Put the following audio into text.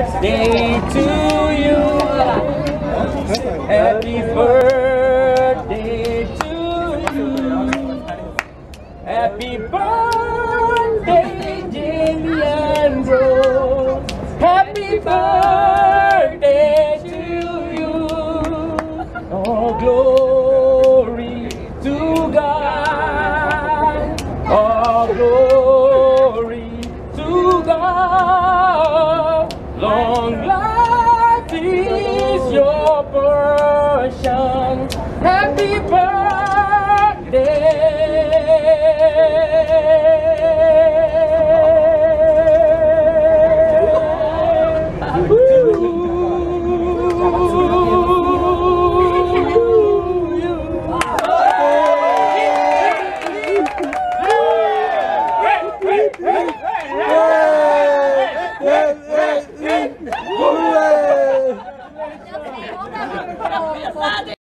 birthday to you. Happy birthday to you. Happy birthday, Jamie and Rose. Happy birthday to you. Oh, glory life is your portion. Happy birthday. Não, não, não.